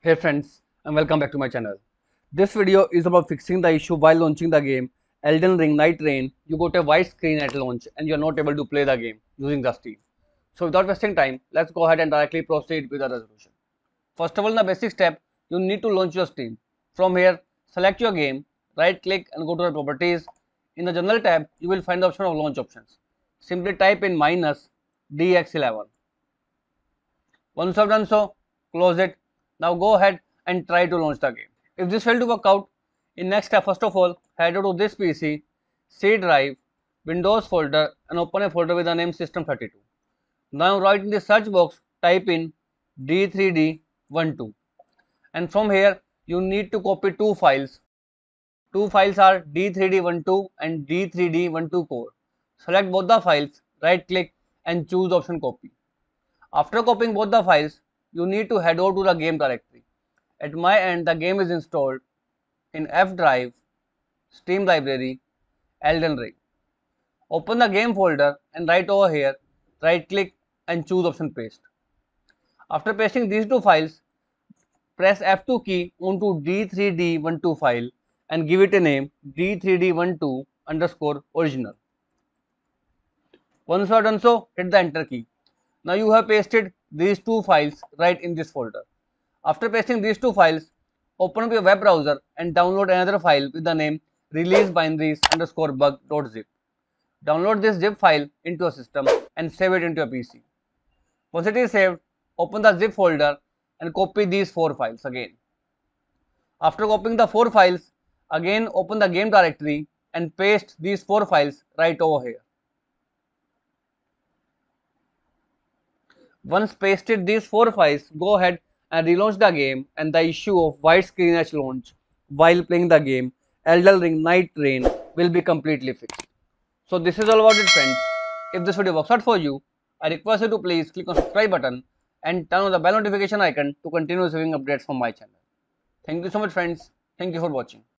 Hey friends and welcome back to my channel. This video is about fixing the issue while launching the game Elden Ring Nightreign. You got a white screen at launch and you are not able to play the game using the Steam. So without wasting time, let's go ahead and directly proceed with the resolution. First of all, the basic step, you need to launch your Steam. From here, select your game, right click and go to the properties. In the general tab, you will find the option of launch options. Simply type in minus DX11. Once you have done so, close it. Now go ahead and try to launch the game. If this failed to work out, in next step, first of all, head over to this PC, C drive, Windows folder and open a folder with the name System32. Now write in the search box, type in D3D12 and from here you need to copy two files. Two files are D3D12 and D3D12 core. Select both the files, right click and choose option copy. After copying both the files, you need to head over to the game directory. At my end, the game is installed in F drive, Steam library, Elden Ring. Open the game folder and right over here, right click and choose option paste. After pasting these two files, press F2 key onto D3D12 file and give it a name D3D12 underscore original. Once you are done so, hit the enter key. Now you have pasted these two files right in this folder. After pasting these two files, open up your web browser and download another file with the name release binaries underscore bug.zip. Download this zip file into a system and save it into a PC. Once it is saved, open the zip folder and copy these four files again. After copying the four files, again open the game directory and paste these four files right over here. Once pasted these four files, go ahead and relaunch the game and the issue of white screen at launch while playing the game Elden Ring Nightreign will be completely fixed. So this is all about it friends. If this video works out for you, I request you to please click on subscribe button and turn on the bell notification icon to continue receiving updates from my channel. Thank you so much friends. Thank you for watching.